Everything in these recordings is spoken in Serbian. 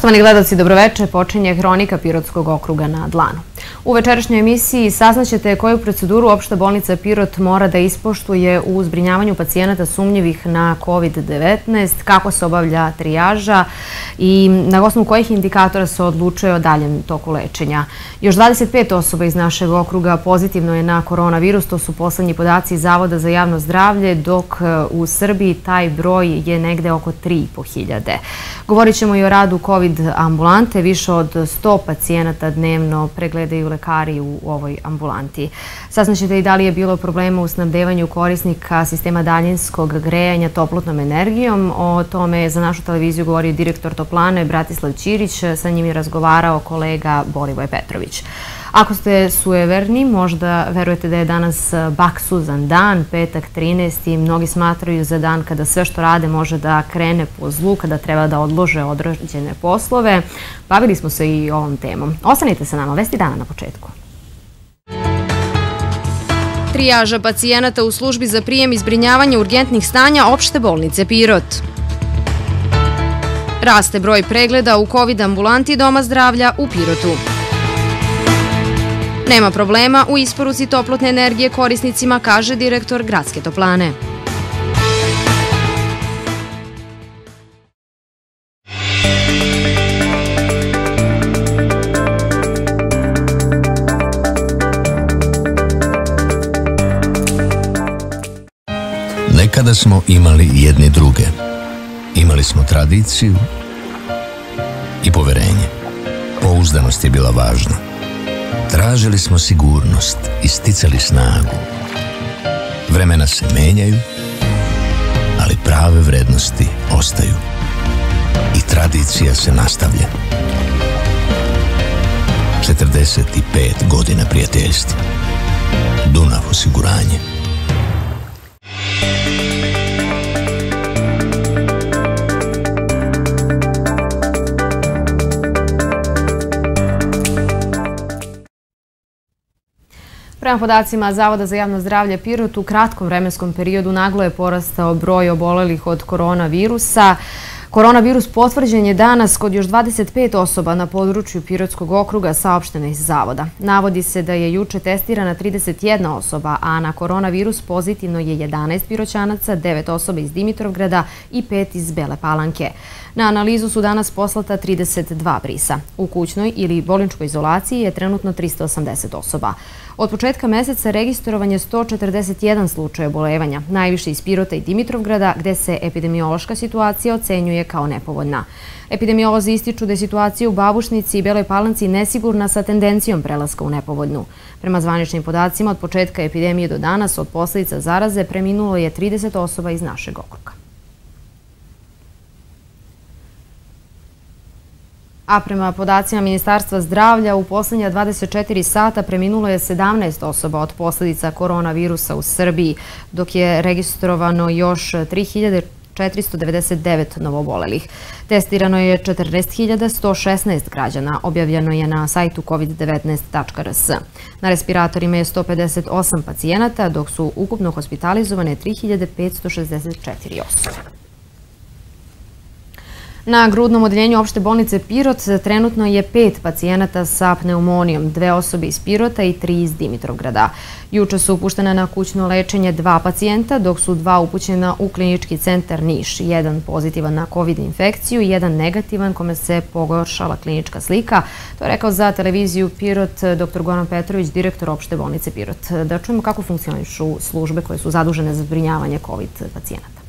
Poštovani gledalci, dobroveče, počinje Hronika Pirotskog okruga na Dlanu. U večerašnjoj emisiji saznaćete koju proceduru opšta bolnica Pirot mora da ispoštuje u zbrinjavanju pacijenata sumnjivih na COVID-19, kako se obavlja trijaža i na osnovu kojih indikatora se odlučuje o daljem toku lečenja. Još 25 osoba iz našeg okruga pozitivno je na koronavirus, to su poslednji podaci Zavoda za javno zdravlje, dok e, u Srbiji taj broj je negde oko 3.500. Govorit ćemo i o radu COVID ambulante, više od 100 pacijenata dnevno pregledaju lekari u ovoj ambulanti. Saznaćete i da li je bilo problema u snabdevanju korisnika sistema daljinskog grejanja toplotnom energijom. O tome je za našu televiziju govorio direktor Toplane Bratislav Ćirić, sa njim je razgovarao kolega Bolivoj Petrović. Ako ste sueverni, možda verujete da je danas baksuzan dan, petak 13. Mnogi smatraju za dan kada sve što rade može da krene po zlu, kada treba da odlože određene poslove. Bavili smo se i ovom temom. Ostanite sa nama, vesti dana na početku. Trijaža pacijenata u službi za prijem i zbrinjavanje urgentnih stanja opšte bolnice Pirot. Raste broj pregleda u COVID ambulanti Doma zdravlja u Pirotu. Nema problema u isporuci toplotne energije korisnicima, kaže direktor Gradske toplane. Nekada smo imali jedni druge. Imali smo tradiciju i poverenje. Pouzdanost je bila važna. Tražili smo sigurnost i sticali snagu. Vremena se menjaju, ali prave vrednosti ostaju. I tradicija se nastavlja. 45 godina prijateljstva. Dunav osiguranje. Prema podacima Zavoda za javno zdravlje Pirot, u kratkom vremenskom periodu naglo je porastao broj obolelih od koronavirusa. Koronavirus potvrđen je danas kod još 25 osoba na području Pirotskog okruga saopštene iz Zavoda. Navodi se da je juče testirana 31 osoba, a na koronavirus pozitivno je 11 piroćanaca, 9 osoba iz Dimitrovgrada i 5 iz Bele Palanke. Na analizu su danas poslata 32 brisa. U kućnoj ili bolničkoj izolaciji je trenutno 380 osoba. Od početka meseca registrovan je 141 slučaj obolevanja, najviše iz Pirota i Dimitrovgrada, gde se epidemiološka situacija ocenjuje kao nepovoljna. Epidemiolozi ističu da je situacija u Babušnici i Beloj Palanci nesigurna sa tendencijom prelaska u nepovoljnu. Prema zvaničnim podacima, od početka epidemije do danas od posledica zaraze preminulo je 30 osoba iz našeg okruga. A prema podacima Ministarstva zdravlja u poslednja 24 sata preminulo je 17 osoba od posledica koronavirusa u Srbiji, dok je registrovano još 3499 novobolelih. Testirano je 14.116 građana, objavljeno je na sajtu covid19.rs. Na respiratorima je 158 pacijenata, dok su ukupno hospitalizovane 3564 osobe. Na grudnom odeljenju opšte bolnice Pirot trenutno je pet pacijenata sa pneumonijom, dve osobe iz Pirota i tri iz Dimitrovgrada. Juče su upuštene na kućno lečenje dva pacijenta, dok su dva upućena u klinički centar Niš. Jedan pozitivan na COVID infekciju jedan negativan kome se pogoršala klinička slika. To je rekao za televiziju Pirot dr. Goran Petrović, direktor opšte bolnice Pirot. Da čujemo kako funkcionišu službe koje su zadužene za zbrinjavanje COVID pacijenata.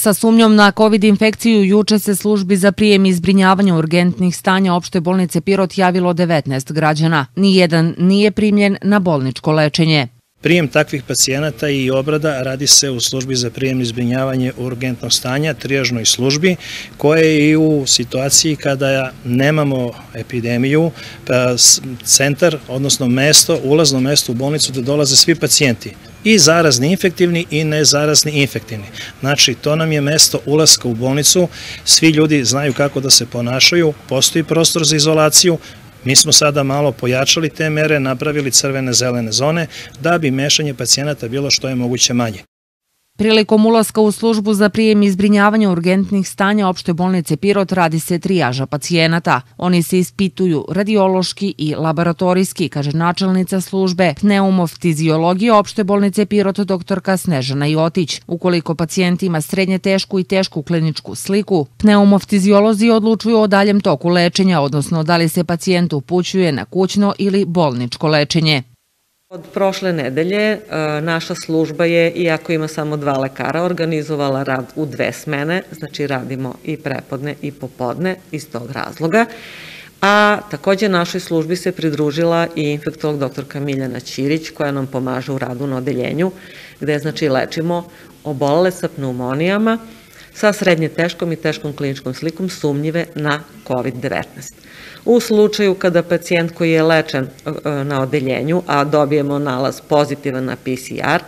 Sa sumnjom na COVID infekciju juče se službi za prijem i zbrinjavanje urgentnih stanja opšte bolnice Pirot javilo 19 građana. Nijedan nije primljen na bolničko lečenje. Prijem takvih pacijenata i obrada radi se u službi za prijem i zbrinjavanje urgentnog stanja, trijažnoj službi, koja je i u situaciji kada nemamo epidemiju, pa centar, odnosno mesto, ulazno mesto u bolnicu da dolaze svi pacijenti i zarazni infektivni i nezarazni infektivni. Znači, to nam je mesto ulaska u bolnicu, svi ljudi znaju kako da se ponašaju, postoji prostor za izolaciju, Mi smo sada malo pojačali te mere, napravili crvene zelene zone da bi mešanje pacijenata bilo što je moguće manje. Prilikom ulaska u službu za prijem i zbrinjavanje urgentnih stanja opšte bolnice Pirot radi se trijaža pacijenata. Oni se ispituju radiološki i laboratorijski, kaže načelnica službe pneumoftiziologije opšte bolnice Pirot doktorka Snežana Jotić. Ukoliko pacijent ima srednje tešku i tešku kliničku sliku, pneumoftiziolozi odlučuju o daljem toku lečenja, odnosno da li se pacijent upućuje na kućno ili bolničko lečenje. Od prošle nedelje e, naša služba je, iako ima samo dva lekara, organizovala rad u dve smene, znači radimo i prepodne i popodne iz tog razloga. A takođe našoj službi se pridružila i infektolog doktorka Miljana Ćirić koja nam pomaže u radu na odeljenju gde znači lečimo obolele sa pneumonijama sa srednje teškom i teškom kliničkom slikom sumnjive na COVID-19. U slučaju kada pacijent koji je lečen e, na odeljenju, a dobijemo nalaz pozitivan na PCR,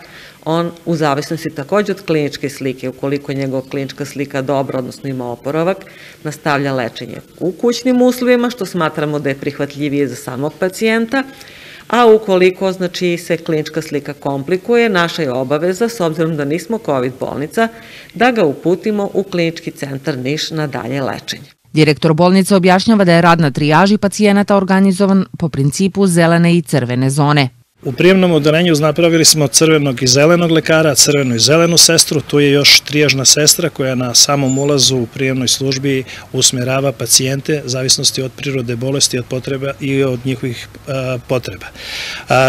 on u zavisnosti takođe od kliničke slike, ukoliko je njegova klinička slika dobra, odnosno ima oporavak, nastavlja lečenje u kućnim uslovima, što smatramo da je prihvatljivije za samog pacijenta, a ukoliko znači, se klinička slika komplikuje, naša je obaveza, s obzirom da nismo COVID bolnica, da ga uputimo u klinički centar Niš na dalje lečenje. Direktor bolnice objašnjava da je rad na trijaži pacijenata organizovan po principu zelene i crvene zone. U prijemnom odelenju napravili smo crvenog i zelenog lekara, crvenu i zelenu sestru, tu je još trijažna sestra koja na samom ulazu u prijemnoj službi usmerava pacijente, zavisnosti od prirode bolesti od potreba i od njihovih potreba.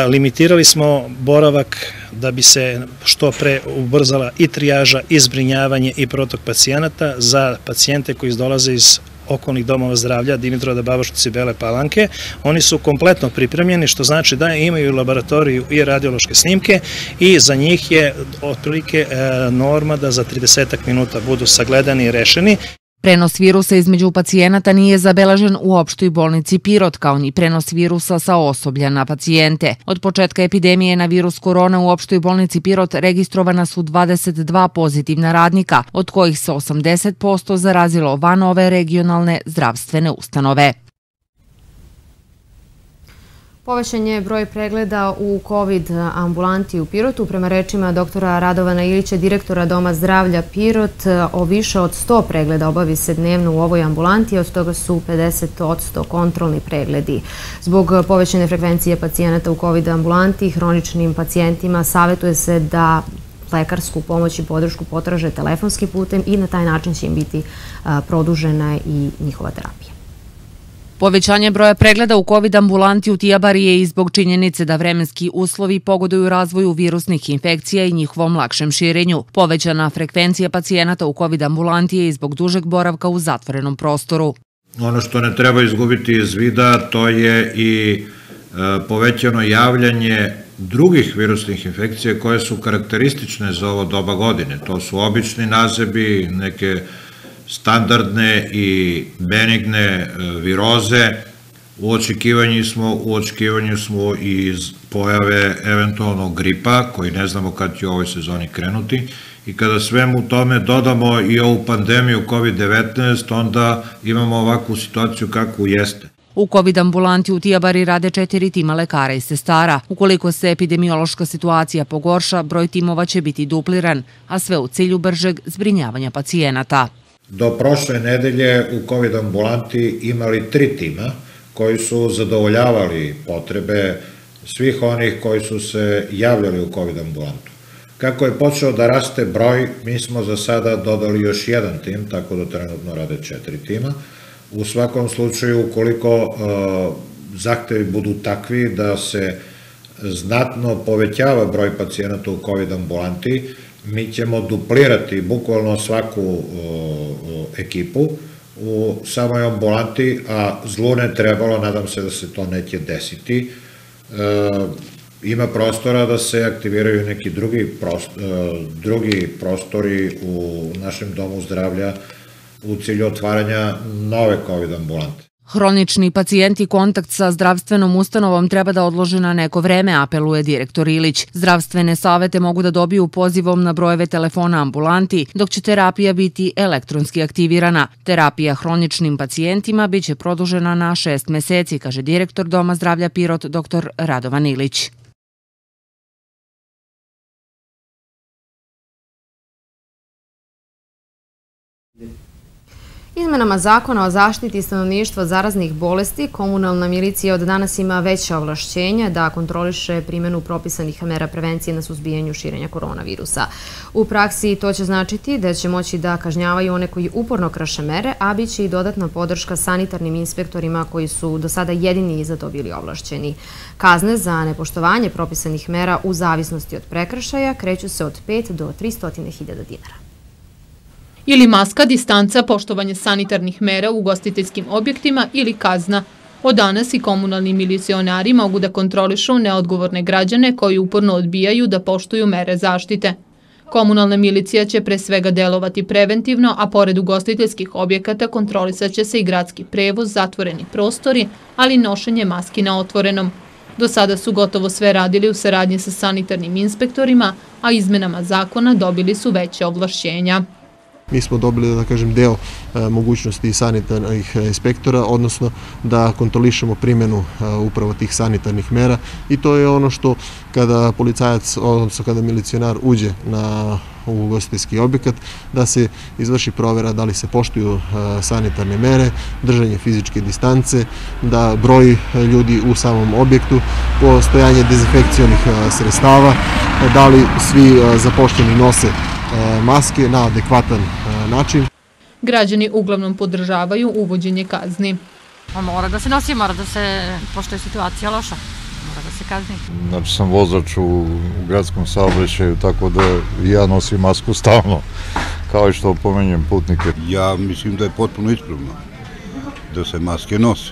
limitirali smo boravak da bi se što pre ubrzala i trijaža, i zbrinjavanje i protok pacijenata za pacijente koji dolaze iz okolnih domova zdravlja, Dimitrova, Babašnici, Bele Palanke. Oni su kompletno pripremljeni, što znači da imaju laboratoriju i radiološke snimke i za njih je otprilike e, norma da za 30 minuta budu sagledani i rešeni. Prenos virusa između pacijenata nije zabeležen u opštoj bolnici Pirot, kao ni prenos virusa sa osoblja na pacijente. Od početka epidemije na virus korona u opštoj bolnici Pirot registrovana su 22 pozitivna radnika, od kojih se 80% zarazilo van ove regionalne zdravstvene ustanove. Povećan je broj pregleda u COVID ambulanti u Pirotu. Prema rečima doktora Radovana Ilića, direktora Doma zdravlja Pirot, o više od 100 pregleda obavi se dnevno u ovoj ambulanti, od toga su 50 od 100 kontrolni pregledi. Zbog povećane frekvencije pacijenata u COVID ambulanti, hroničnim pacijentima savjetuje se da lekarsku pomoć i podršku potraže telefonskim putem i na taj način će im biti produžena i njihova terapija. Povećanje broja pregleda u COVID ambulanti u Tijabari je i zbog činjenice da vremenski uslovi pogoduju razvoju virusnih infekcija i njihovom lakšem širenju. Povećana frekvencija pacijenata u COVID ambulanti je i zbog dužeg boravka u zatvorenom prostoru. Ono što ne treba izgubiti iz vida to je i e, povećano javljanje drugih virusnih infekcija koje su karakteristične za ovo doba godine. To su obični nazebi, neke standardne i benigne e, viroze, u očekivanju smo, u očekivanju smo pojave eventualnog gripa, koji ne znamo kad će u ovoj sezoni krenuti, i kada svemu tome dodamo i ovu pandemiju COVID-19, onda imamo ovakvu situaciju kakvu jeste. U COVID ambulanti u Tijabari rade četiri tima lekara i sestara. Ukoliko se epidemiološka situacija pogorša, broj timova će biti dupliran, a sve u cilju bržeg zbrinjavanja pacijenata do prošle nedelje u COVID ambulanti imali tri tima koji su zadovoljavali potrebe svih onih koji su se javljali u COVID ambulantu. Kako je počeo da raste broj, mi smo za sada dodali još jedan tim, tako da trenutno rade četiri tima. U svakom slučaju, ukoliko e, zahtevi budu takvi da se znatno povećava broj pacijenata u COVID ambulanti, mi ćemo duplirati bukvalno svaku ekipu u samoj ambulanti, a zlu ne trebalo, nadam se da se to neće desiti. E, ima prostora da se aktiviraju neki drugi, e, drugi prostori u našem domu zdravlja u cilju otvaranja nove COVID ambulante. Hronični pacijenti kontakt sa zdravstvenom ustanovom treba da odlože na neko vreme, apeluje direktor Ilić. Zdravstvene savete mogu da dobiju pozivom na brojeve telefona ambulanti, dok će terapija biti elektronski aktivirana. Terapija hroničnim pacijentima biće produžena na šest meseci, kaže direktor Doma zdravlja Pirot dr. Radovan Ilić. Izmenama zakona o zaštiti stanovništva zaraznih bolesti, komunalna milicija od danas ima veća ovlašćenja da kontroliše primjenu propisanih mera prevencije na suzbijanju širenja koronavirusa. U praksi to će značiti da će moći da kažnjavaju one koji uporno kraše mere, a bit će i dodatna podrška sanitarnim inspektorima koji su do sada jedini i za to bili ovlašćeni. Kazne za nepoštovanje propisanih mera u zavisnosti od prekršaja kreću se od 5 do 300.000 dinara ili maska, distanca, poštovanje sanitarnih mera u ugostiteljskim objektima ili kazna. Od danas i komunalni milicionari mogu da kontrolišu neodgovorne građane koji uporno odbijaju da poštuju mere zaštite. Komunalna milicija će pre svega delovati preventivno, a pored ugostiteljskih objekata kontrolisat će se i gradski prevoz, zatvoreni prostori, ali nošenje maski na otvorenom. Do sada su gotovo sve radili u saradnji sa sanitarnim inspektorima, a izmenama zakona dobili su veće ovlašćenja mi smo dobili, da kažem, deo e, mogućnosti sanitarnih inspektora, odnosno da kontrolišemo primjenu e, upravo tih sanitarnih mera. I to je ono što kada policajac, odnosno kada milicionar uđe na u ugostiteljski objekat, da se izvrši provera da li se poštuju e, sanitarne mere, držanje fizičke distance, da broji ljudi u samom objektu, postojanje dezinfekcijonih sredstava, da li svi zapošteni nose maske na adekvatan e, način. Građani uglavnom podržavaju uvođenje kazni. Pa mora da se nosi, mora da se, pošto je situacija loša, mora da se kazni. Znači sam vozač u, u gradskom saobraćaju, tako da ja nosim masku stalno, kao i što pomenjem putnike. Ja mislim da je potpuno ispravno da se maske nose.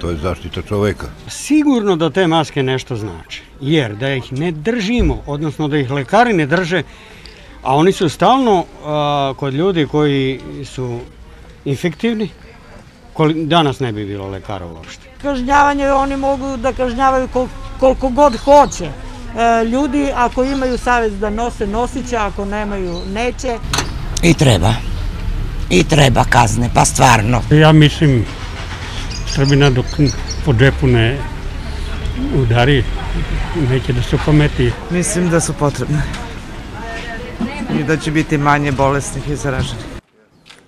To je zaštita čoveka. Sigurno da te maske nešto znači, jer da ih ne držimo, odnosno da ih lekari ne drže, a oni su stalno a, kod ljudi koji su infektivni, koli, danas ne bi bilo lekara uopšte. Kažnjavanje oni mogu da kažnjavaju kol, koliko god hoće. E, ljudi ako imaju savez da nose, nosit će, ako nemaju, neće. I treba. I treba kazne, pa stvarno. Ja mislim, Srbina dok po džepu ne udari, neće da se pometi. Mislim da su potrebne i da će biti manje bolesnih i zaraženih.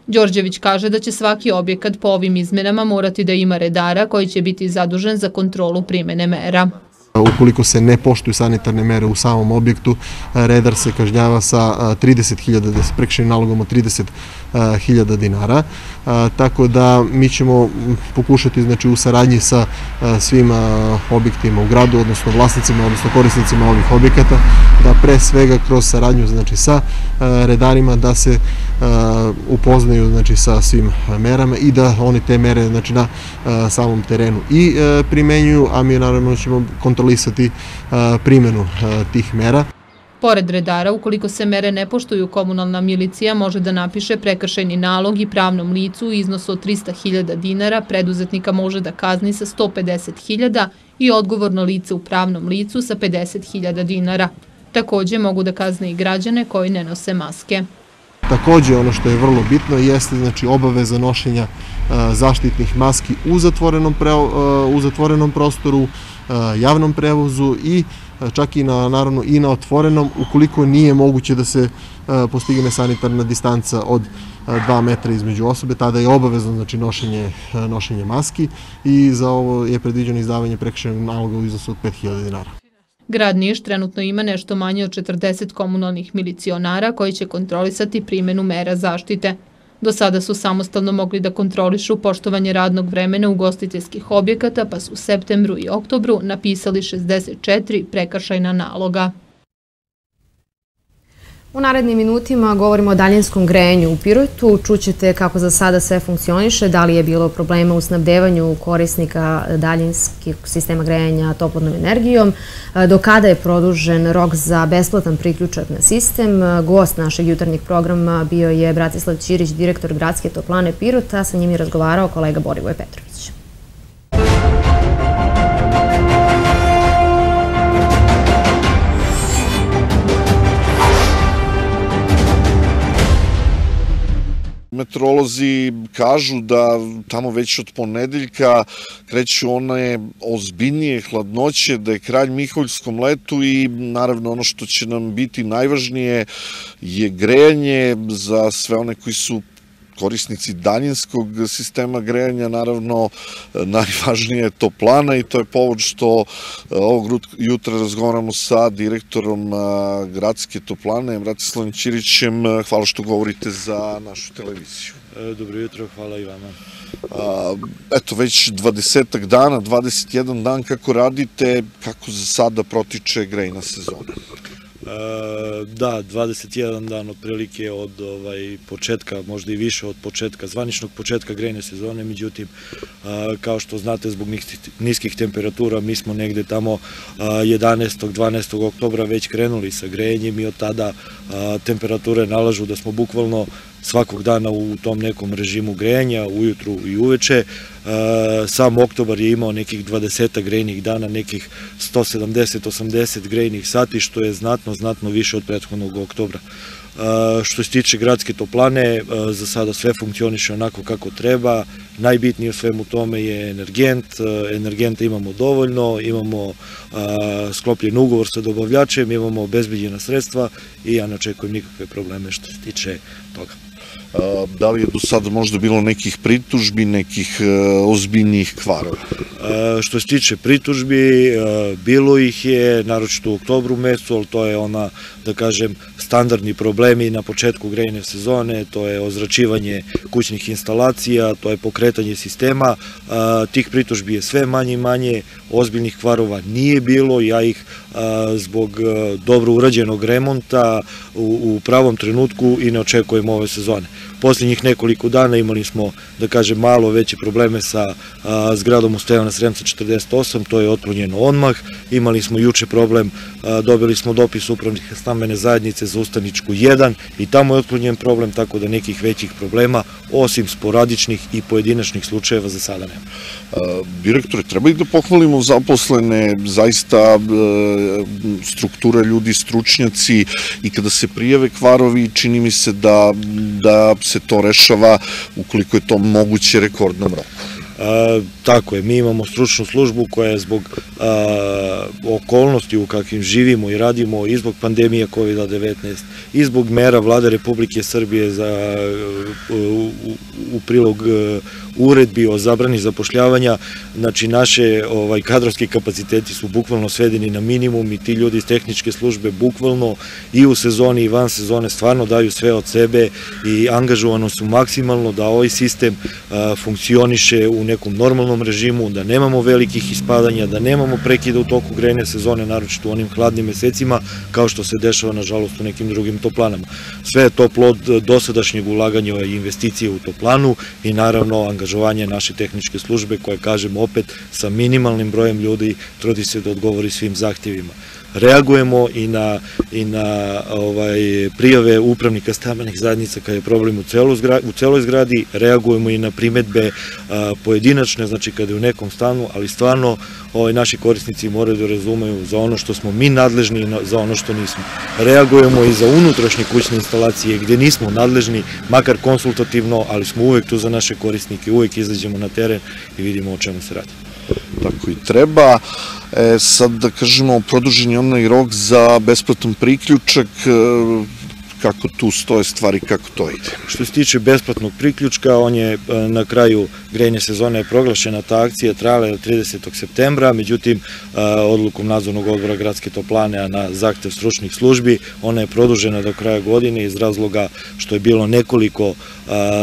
Đorđević kaže da će svaki objekat po ovim izmenama morati da ima redara koji će biti zadužen za kontrolu primene mera. Ukoliko se ne poštuju sanitarne mere u samom objektu, redar se kažnjava sa 30.000, da prekšenim nalogom od 30.000 dinara. Tako da mi ćemo pokušati znači, u saradnji sa svim objektima u gradu, odnosno vlasnicima, odnosno korisnicima ovih objekata, da pre svega kroz saradnju znači, sa redarima da se upoznaju znači, sa svim merama i da oni te mere znači, na samom terenu i primenjuju, a mi naravno ćemo kontrolisati primjenu tih mera. Pored redara, ukoliko se mere ne poštuju, komunalna milicija može da napiše prekršajni nalog i pravnom licu u iznosu od 300.000 dinara, preduzetnika može da kazni sa 150.000 i odgovorno lice u pravnom licu sa 50.000 dinara. Takođe mogu da kazne i građane koji ne nose maske. Takođe ono što je vrlo bitno jeste znači obaveza nošenja zaštitnih maski u zatvorenom, u zatvorenom prostoru, javnom prevozu i čak i na, naravno, i na otvorenom, ukoliko nije moguće da se postigne sanitarna distanca od 2 metra između osobe, tada je obavezno znači, nošenje, nošenje maski i za ovo je predviđeno izdavanje prekršenog naloga u iznosu od 5000 dinara. Grad Niš trenutno ima nešto manje od 40 komunalnih milicionara koji će kontrolisati primjenu mera zaštite. Do sada su samostalno mogli da kontrolišu poštovanje radnog vremena ugostiteljskih objekata, pa su u septembru i oktobru napisali 64 prekršajna naloga. U narednim minutima govorimo o daljinskom grejanju u Pirotu. Čućete kako za sada sve funkcioniše, da li je bilo problema u snabdevanju korisnika daljinskih sistema grejanja toplodnom energijom, do kada je produžen rok za besplatan priključak na sistem. Gost našeg jutarnjeg programa bio je Bratislav Ćirić, direktor gradske toplane Pirota. Sa njim je razgovarao kolega Borivoje Petrović. Metrolozi kažu da tamo već od ponedeljka kreću one ozbiljnije hladnoće, da je kralj Miholjskom letu i naravno ono što će nam biti najvažnije je grejanje za sve one koji su korisnici daljinskog sistema grejanja, naravno najvažnije je toplana i to je povod što ovog jutra razgovaramo sa direktorom gradske toplane, Vratislavom Ćirićem. Hvala što govorite za našu televiziju. Dobro jutro, hvala i vama. Eto, već 20 dana, 21 dan kako radite, kako za sada protiče grejna sezona? Da, 21 dan otprilike od ovaj, početka, možda i više od početka, zvaničnog početka grejne sezone, međutim, kao što znate, zbog niskih temperatura, mi smo negde tamo 11. 12. oktobra već krenuli sa grejenjem i od tada temperature nalažu da smo bukvalno svakog dana u tom nekom režimu grejanja, ujutru i uveče. E, sam oktobar je imao nekih 20 grejnih dana, nekih 170-80 grejnih sati, što je znatno, znatno više od prethodnog oktobra. Što se tiče gradske toplane, za sada sve funkcioniše onako kako treba. Najbitnije u svemu tome je energent. Energenta imamo dovoljno, imamo sklopljen ugovor sa dobavljačem, imamo obezbeđena sredstva i ja ne očekujem nikakve probleme što se tiče toga. Da li je do sada možda bilo nekih pritužbi, nekih e, ozbiljnijih kvarova? Što se tiče pritužbi, e, bilo ih je, naročito u oktobru mesecu, ali to je ona, da kažem, standardni problemi na početku grejne sezone, to je ozračivanje kućnih instalacija, to je pokretanje sistema, tih pritužbi je sve manje i manje, ozbiljnih kvarova nije bilo, ja ih zbog dobro urađenog remonta u pravom trenutku i ne očekujem ove sezone. Poslednjih nekoliko dana imali smo, da kažem, malo veće probleme sa zgradom u Stevana Sremca 48, to je otklonjeno odmah. Imali smo juče problem, dobili smo dopis upravnih stambene zajednice za Ustaničku 1 i tamo je otklonjen problem, tako da nekih većih problema, osim sporadičnih i pojedinačnih slučajeva, za sada nema. Direktore, treba i da pohvalimo zaposlene, zaista struktura ljudi, stručnjaci i kada se prijave kvarovi, čini mi se da, da se to rešava ukoliko je to moguće rekordnom roku. Tako je, mi imamo stručnu službu koja je zbog okolnosti u kakvim živimo i radimo i zbog pandemije COVID-19 i zbog mera vlade Republike Srbije za, u, u prilog uredbi o zabrani zapošljavanja, znači naše ovaj, kadrovski kapaciteti su bukvalno svedeni na minimum i ti ljudi iz tehničke službe bukvalno i u sezoni i van sezone stvarno daju sve od sebe i angažovano su maksimalno da ovaj sistem funkcioniše u nekom normalnom režimu, da nemamo velikih ispadanja, da nemamo prekida u toku grejne sezone, naročito u onim hladnim mesecima, kao što se dešava nažalost u nekim drugim toplanama. Sve je to plod dosadašnjeg ulaganja i investicije u toplanu i naravno angažovanje naše tehničke službe koje, kažem opet, sa minimalnim brojem ljudi trudi se da odgovori svim zahtjevima reagujemo i na, i na ovaj, prijave upravnika stambenih zajednica kada je problem u, celu zgradi, u celoj zgradi, reagujemo i na primetbe a, pojedinačne, znači kada je u nekom stanu, ali stvarno ovaj, naši korisnici moraju da razumeju za ono što smo mi nadležni i za ono što nismo. Reagujemo i za unutrašnje kućne instalacije gde nismo nadležni, makar konsultativno, ali smo uvek tu za naše korisnike, uvek izađemo na teren i vidimo o čemu se radi. Tako i treba. E, sad da kažemo, produžen je onaj rok za besplatan priključak, e, kako tu stoje stvari, kako to ide. Što se tiče besplatnog priključka, on je e, na kraju grejne sezone proglašena ta akcija, trajala je 30. septembra, međutim, e, odlukom nadzornog odbora gradske toplane, na zahtev stručnih službi, ona je produžena do kraja godine iz razloga što je bilo nekoliko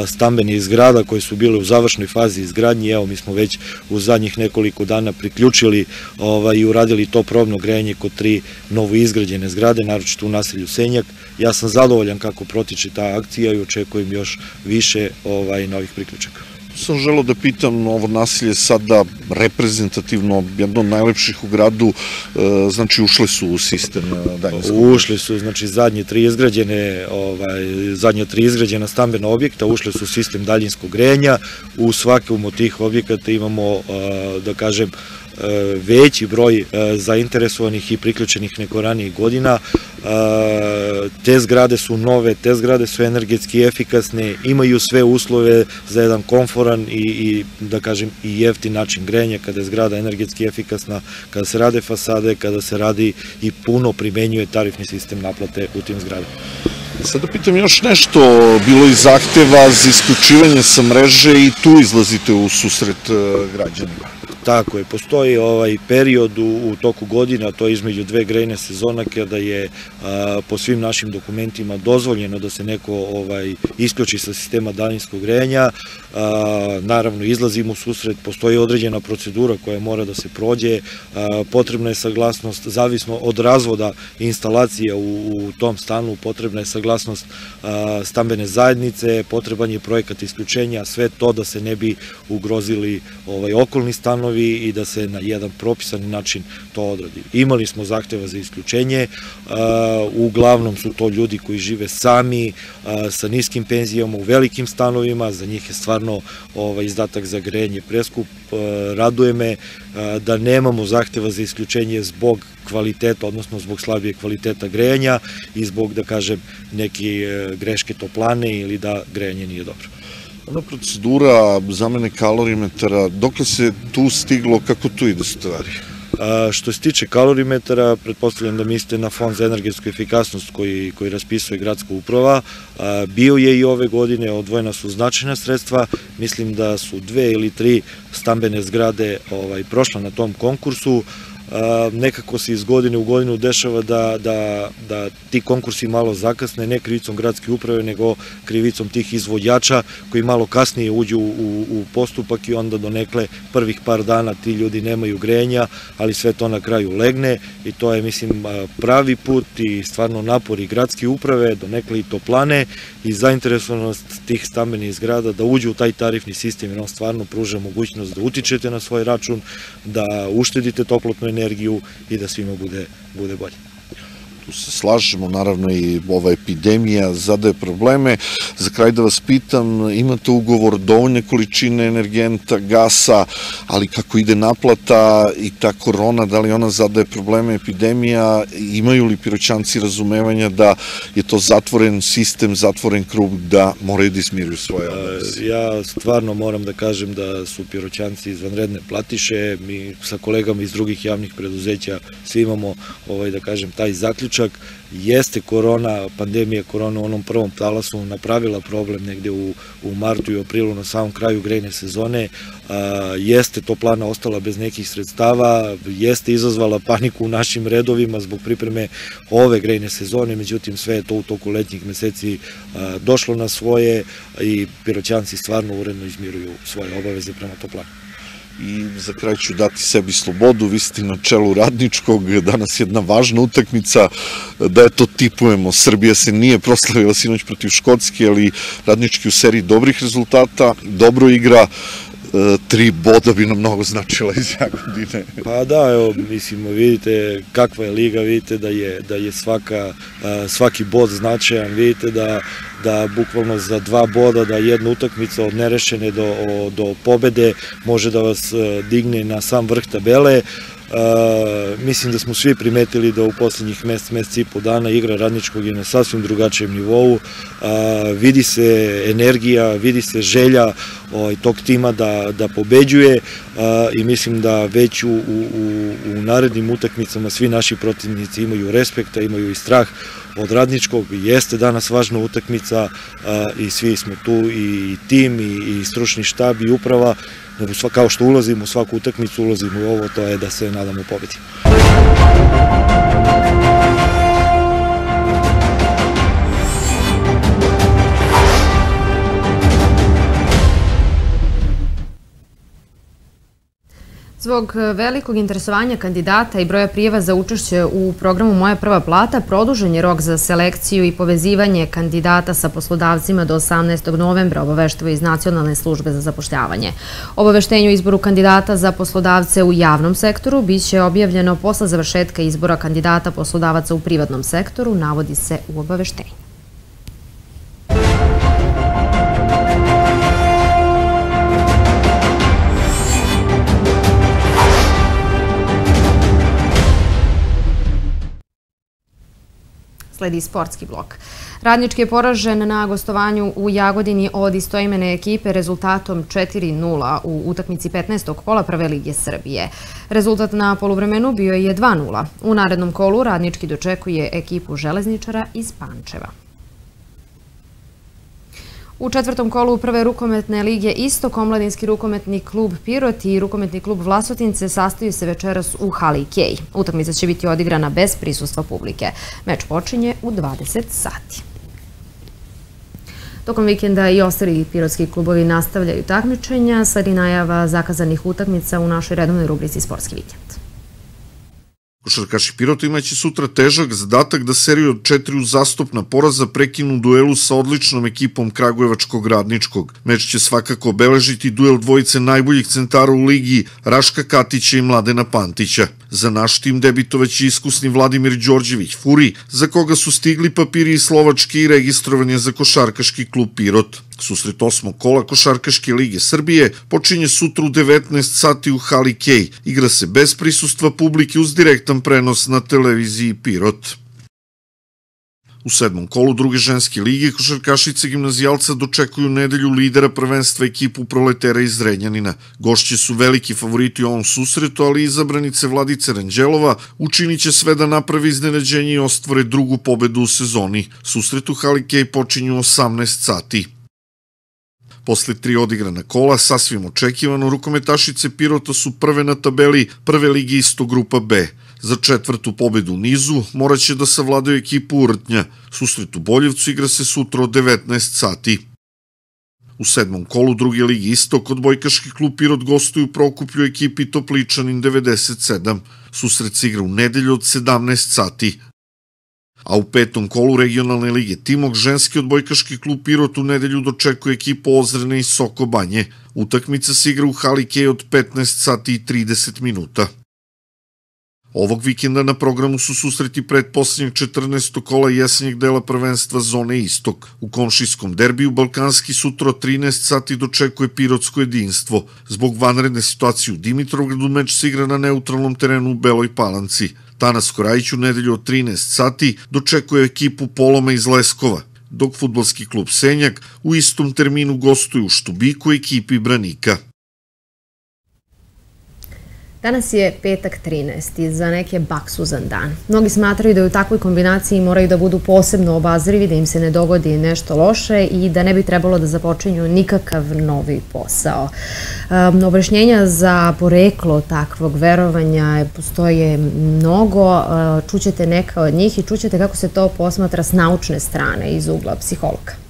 stambenih zgrada koje su bile u završnoj fazi izgradnje, evo mi smo već u zadnjih nekoliko dana priključili ovaj, i uradili to probno grejanje kod tri novo izgrađene zgrade, naročito u naselju Senjak. Ja sam zadovoljan kako protiče ta akcija i očekujem još više ovaj, novih priključaka sam želeo da pitam, ovo nasilje sada reprezentativno, jedno od najlepših u gradu, e, znači ušle su u sistem e, daljinskog? Ušle su, znači zadnje tri izgrađene, ovaj, zadnje tri izgrađena stambena objekta ušle su u sistem daljinskog grejanja, u svakom od tih objekata imamo, e, da kažem, veći broj zainteresovanih i priključenih neko ranijih godina. Te zgrade su nove, te zgrade su energetski efikasne, imaju sve uslove za jedan konforan i, i da kažem i jeftin način grenja kada je zgrada energetski efikasna, kada se rade fasade, kada se radi i puno primenjuje tarifni sistem naplate u tim zgradama. Sad da pitam još nešto, bilo i zahteva za isključivanje sa mreže i tu izlazite u susret građanima. Tako je, postoji ovaj period u, u toku godina, to je između dve grejne sezona kada je a, po svim našim dokumentima dozvoljeno da se neko ovaj isključi sa sistema daljinskog grejanja. A, naravno izlazimo u susret, postoji određena procedura koja mora da se prođe, a, potrebna je saglasnost, zavisno od razvoda instalacija u, u tom stanu, potrebna je saglasnost stambene zajednice, potreban je projekat isključenja, sve to da se ne bi ugrozili ovaj okolni stanovi i da se na jedan propisani način to odradi. Imali smo zahteva za isključenje, uglavnom su to ljudi koji žive sami, sa niskim penzijama, u velikim stanovima, za njih je stvarno ovaj, izdatak za grejanje preskup. Raduje me da nemamo zahteva za isključenje zbog kvaliteta, odnosno zbog slabije kvaliteta grejanja i zbog, da kažem, neke greške toplane ili da grejanje nije dobro. Ona procedura zamene kalorimetara, dokle se tu stiglo, kako tu ide stvari? A, što se tiče kalorimetara, pretpostavljam da mislite na fond za energetsku efikasnost koji, koji raspisuje gradska uprava. Bio je i ove godine, odvojena su značajna sredstva, mislim da su dve ili tri stambene zgrade ovaj, prošla na tom konkursu, nekako se iz godine u godinu dešava da, da, da ti konkursi malo zakasne, ne krivicom gradske uprave, nego krivicom tih izvođača koji malo kasnije uđu u, u postupak i onda do nekle prvih par dana ti ljudi nemaju grenja, ali sve to na kraju legne i to je, mislim, pravi put i stvarno napor i gradske uprave, do nekle i toplane i zainteresovanost tih stambenih zgrada da uđu u taj tarifni sistem jer on stvarno pruža mogućnost da utičete na svoj račun, da uštedite toplotnu energiju i da svima bude, bude bolje tu se slažemo, naravno i ova epidemija zadaje probleme. Za kraj da vas pitam, imate ugovor dovoljne količine energenta, gasa, ali kako ide naplata i ta korona, da li ona zadaje probleme epidemija, imaju li piroćanci razumevanja da je to zatvoren sistem, zatvoren krug, da moraju da ismiruju svoje obaveze? Ja stvarno moram da kažem da su piroćanci izvanredne platiše, mi sa kolegama iz drugih javnih preduzeća svi imamo, ovaj, da kažem, taj zaključ zaključak jeste korona, pandemija korona u onom prvom talasu napravila problem negde u, u martu i aprilu na samom kraju grejne sezone, jeste toplana ostala bez nekih sredstava, jeste izazvala paniku u našim redovima zbog pripreme ove grejne sezone, međutim sve je to u toku letnjih meseci došlo na svoje i piroćanci stvarno uredno izmiruju svoje obaveze prema toplani i za kraj ću dati sebi slobodu, vi ste na čelu radničkog, danas jedna važna utakmica, da je to tipujemo, Srbija se nije proslavila sinoć protiv Škotske, ali radnički u seriji dobrih rezultata, dobro igra, tri boda bi nam mnogo značila iz Jagodine. Pa da, evo, mislim, vidite kakva je liga, vidite da je, da je svaka, e, svaki bod značajan, vidite da, da bukvalno za dva boda, da jedna utakmica od nerešene do, do pobede može da vas e, digne na sam vrh tabele, Uh, mislim da smo svi primetili da u poslednjih mesec, mesec i po dana igra radničkog je na sasvim drugačijem nivou, uh, vidi se energija, vidi se želja ovaj, tog tima da, da pobeđuje uh, i mislim da već u, u, u narednim utakmicama svi naši protivnici imaju respekta, imaju i strah od radničkog, jeste danas važna utakmica i svi smo tu i tim i, i stručni štab i uprava kao što ulazimo u svaku utakmicu, ulazimo u ovo, to je da se nadamo pobedi. Zbog velikog interesovanja kandidata i broja prijeva za učešće u programu Moja prva plata, produžen je rok za selekciju i povezivanje kandidata sa poslodavcima do 18. novembra, obaveštava iz Nacionalne službe za zapošljavanje. Obaveštenje o izboru kandidata za poslodavce u javnom sektoru biće objavljeno posle završetka izbora kandidata poslodavaca u privatnom sektoru, navodi se u obaveštenju. Sledi sportski blok. Radnički je poražen na gostovanju u Jagodini od istoimene ekipe rezultatom 4-0 u utakmici 15. kola Prve Lige Srbije. Rezultat na poluvremenu bio je 2-0. U narednom kolu Radnički dočekuje ekipu železničara iz Pančeva. U četvrtom kolu prve rukometne lige Istok, omladinski rukometni klub Pirot i rukometni klub Vlasotince sastaju se večeras u Hali Kej. Utakmica će biti odigrana bez prisustva publike. Meč počinje u 20 sati. Tokom vikenda i ostali pirotski klubovi nastavljaju takmičenja, sledi najava zakazanih utakmica u našoj redovnoj rubrici Sportski vikend. Košarkaši Pirota imaće sutra težak zadatak da seriju od četiri uzastopna poraza prekinu duelu sa odličnom ekipom Kragujevačkog radničkog. Meč će svakako obeležiti duel dvojice najboljih centara u ligi Raška Katića i Mladena Pantića. Za naš tim debitovaći iskusni Vladimir Đorđević Furi, za koga su stigli papiri iz Slovačke i registrovanje za košarkaški klub Pirot. Susret osmog kola Košarkaške lige Srbije počinje sutra u 19 sati u Hali Kej. Igra se bez prisustva publike uz direktan prenos na televiziji Pirot. U sedmom kolu druge ženske lige košarkašice gimnazijalca dočekuju nedelju lidera prvenstva ekipu proletera iz Zrenjanina. Gošće su veliki favoriti u ovom susretu, ali izabranice Vladice Ranđelova učinit će sve da napravi iznenađenje i ostvore drugu pobedu u sezoni. Susret u Halikej počinju 18 sati. Posle tri odigrana kola, sasvim očekivano, rukometašice Pirota su prve na tabeli prve ligi isto grupa B. Za četvrtu pobedu u nizu morat će da savladaju ekipu Urtnja. Susret u Boljevcu igra se sutra od 19 sati. U sedmom kolu druge ligi isto kod Bojkaški klub Pirot gostuju Prokuplju ekipi Topličanin 97. Susret se igra u nedelju od 17 sati a u petom kolu regionalne lige Timok ženski odbojkaški klub Pirot u nedelju dočekuje ekipu Ozrene i Soko Banje. Utakmica se igra u Halike od 15 sati i 30 minuta. Ovog vikenda na programu su susreti predposlednjeg 14. kola jesenjeg dela prvenstva Zone Istok. U komšijskom derbiju Balkanski sutra 13 sati dočekuje pirotsko jedinstvo. Zbog vanredne situacije u Dimitrovgradu meč se igra na neutralnom terenu u Beloj Palanci. Danas Korajić u nedelju od 13 sati dočekuje ekipu Poloma iz Leskova, dok futbolski klub Senjak u istom terminu gostuju u Štubiku ekipi Branika. Danas je petak 13. i za neke baksuzan dan. Mnogi smatraju da u takvoj kombinaciji moraju da budu posebno obazrivi, da im se ne dogodi nešto loše i da ne bi trebalo da započinju nikakav novi posao. Um, obrešnjenja za poreklo takvog verovanja postoje mnogo. Čućete neka od njih i čućete kako se to posmatra s naučne strane iz ugla psihologa.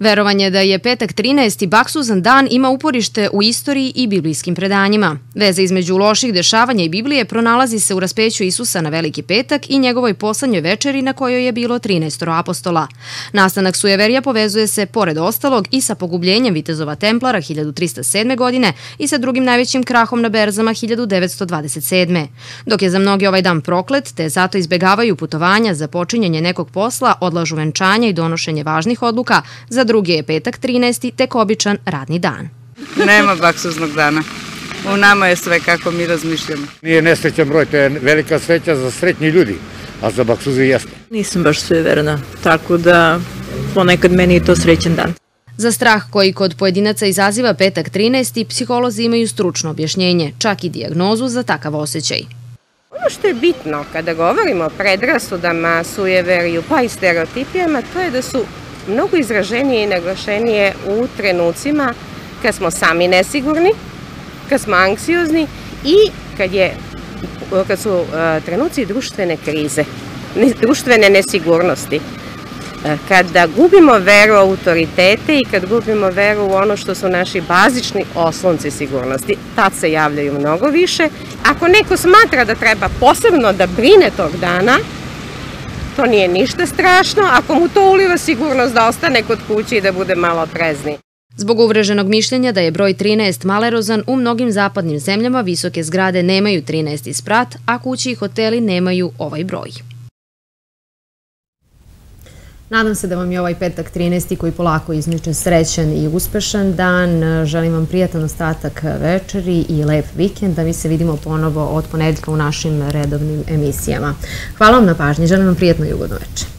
Verovanje da je petak 13. baksuzan dan ima uporište u istoriji i biblijskim predanjima. Veza između loših dešavanja i Biblije pronalazi se u raspeću Isusa na Veliki petak i njegovoj poslednjoj večeri na kojoj je bilo 13 apostola. Nastanak sujeverija povezuje se, pored ostalog, i sa pogubljenjem Vitezova Templara 1307. godine i sa drugim najvećim krahom na berzama 1927. Dok je za mnogi ovaj dan proklet, te zato izbegavaju putovanja za počinjanje nekog posla, odlažu venčanja i donošenje važnih odluka za drugi je petak 13. tek običan radni dan. Nema baksuznog dana. U nama je sve kako mi razmišljamo. Nije nesrećan broj, to je velika sreća za sretni ljudi, a za baksuze jeste. Nisam baš verna, tako da ponekad meni je to srećan dan. Za strah koji kod pojedinaca izaziva petak 13. psiholozi imaju stručno objašnjenje, čak i diagnozu za takav osjećaj. Ono što je bitno kada govorimo o predrasudama, sujeveriju pa i stereotipijama, to je da su mnogo izraženije i naglašenije u trenucima kad smo sami nesigurni, kad smo anksiozni i kad, je, kad su uh, trenuci društvene krize, društvene nesigurnosti. E, kada gubimo veru u autoritete i kad gubimo veru u ono što su naši bazični oslonci sigurnosti, tad se javljaju mnogo više. Ako neko smatra da treba posebno da brine tog dana, to nije ništa strašno, ako mu to uliva sigurnost da ostane kod kuće i da bude malo prezni. Zbog uvreženog mišljenja da je broj 13 malerozan, u mnogim zapadnim zemljama visoke zgrade nemaju 13 sprat, a kući i hoteli nemaju ovaj broj. Nadam se da vam je ovaj petak 13. koji polako izmiče srećan i uspešan dan. Želim vam prijatan ostatak večeri i lep vikend, da mi se vidimo ponovo od ponedeljka u našim redovnim emisijama. Hvala vam na pažnji, želim vam prijatno i ugodno večer.